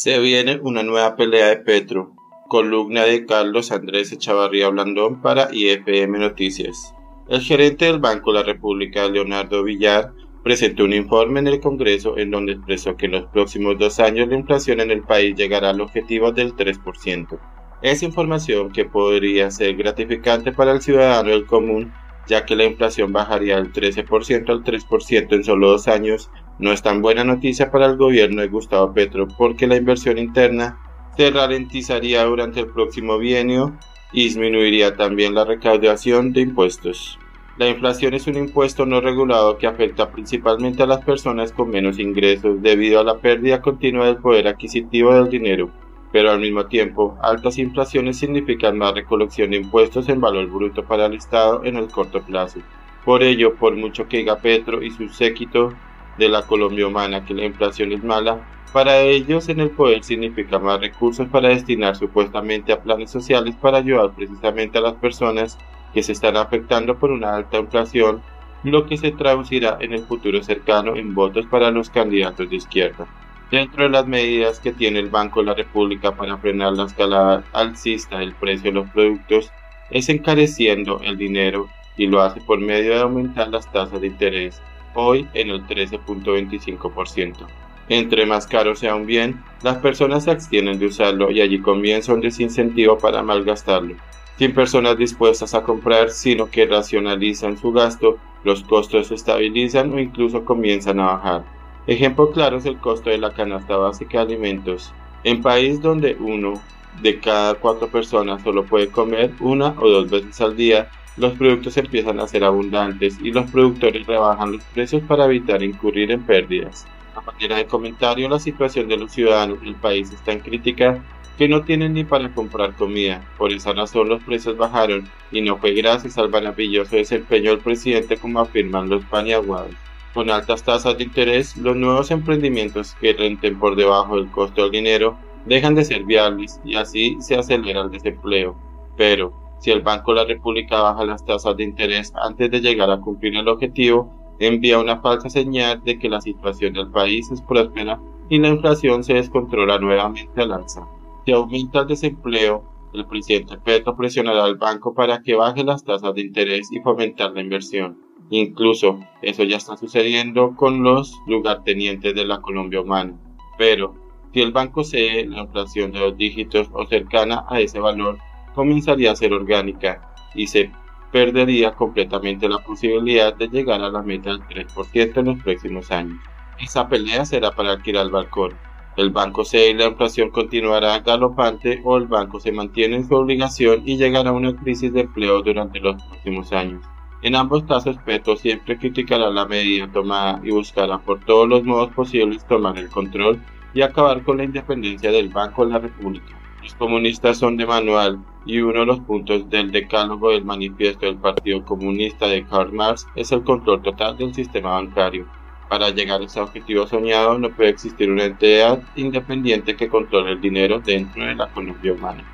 Se viene una nueva pelea de Petro. Columna de Carlos Andrés Echavarría Blandón para IFM Noticias. El gerente del Banco de la República, Leonardo Villar, presentó un informe en el Congreso en donde expresó que en los próximos dos años la inflación en el país llegará al objetivo del 3%. Es información que podría ser gratificante para el ciudadano del común, ya que la inflación bajaría del 13% al 3% en solo dos años no es tan buena noticia para el gobierno de Gustavo Petro porque la inversión interna se ralentizaría durante el próximo bienio y disminuiría también la recaudación de impuestos. La inflación es un impuesto no regulado que afecta principalmente a las personas con menos ingresos debido a la pérdida continua del poder adquisitivo del dinero, pero al mismo tiempo, altas inflaciones significan más recolección de impuestos en valor bruto para el Estado en el corto plazo. Por ello, por mucho que diga Petro y su séquito, de la Colombia humana que la inflación es mala, para ellos en el poder significa más recursos para destinar supuestamente a planes sociales para ayudar precisamente a las personas que se están afectando por una alta inflación, lo que se traducirá en el futuro cercano en votos para los candidatos de izquierda. Dentro de las medidas que tiene el Banco de la República para frenar la escalada alcista del precio de los productos es encareciendo el dinero y lo hace por medio de aumentar las tasas de interés hoy en el 13.25%. Entre más caro sea un bien, las personas se abstienen de usarlo y allí comienza un desincentivo para malgastarlo. Sin personas dispuestas a comprar, sino que racionalizan su gasto, los costos se estabilizan o incluso comienzan a bajar. Ejemplo claro es el costo de la canasta básica de alimentos. En país donde uno de cada cuatro personas solo puede comer una o dos veces al día, los productos empiezan a ser abundantes y los productores rebajan los precios para evitar incurrir en pérdidas. A manera de comentario, la situación de los ciudadanos del país está en crítica que no tienen ni para comprar comida. Por esa razón los precios bajaron y no fue gracias al maravilloso desempeño del presidente como afirman los paniaguados. Con altas tasas de interés, los nuevos emprendimientos que renten por debajo del costo del dinero dejan de ser viables y así se acelera el desempleo. Pero, si el Banco de la República baja las tasas de interés antes de llegar a cumplir el objetivo, envía una falsa señal de que la situación del país es próspera y la inflación se descontrola nuevamente al alza. Si aumenta el desempleo, el presidente Petro presionará al banco para que baje las tasas de interés y fomentar la inversión. Incluso eso ya está sucediendo con los lugartenientes de la Colombia humana. Pero si el banco cede la inflación de dos dígitos o cercana a ese valor, comenzaría a ser orgánica y se perdería completamente la posibilidad de llegar a la meta del 3% en los próximos años. Esa pelea será para adquirir el balcón. El banco cede y la inflación continuará galopante o el banco se mantiene en su obligación y llegará a una crisis de empleo durante los próximos años. En ambos casos, Petro siempre criticará la medida tomada y buscará por todos los modos posibles tomar el control y acabar con la independencia del Banco de la República. Los comunistas son de manual y uno de los puntos del decálogo del manifiesto del Partido Comunista de Karl Marx es el control total del sistema bancario. Para llegar a ese objetivo soñado no puede existir una entidad independiente que controle el dinero dentro de la economía humana.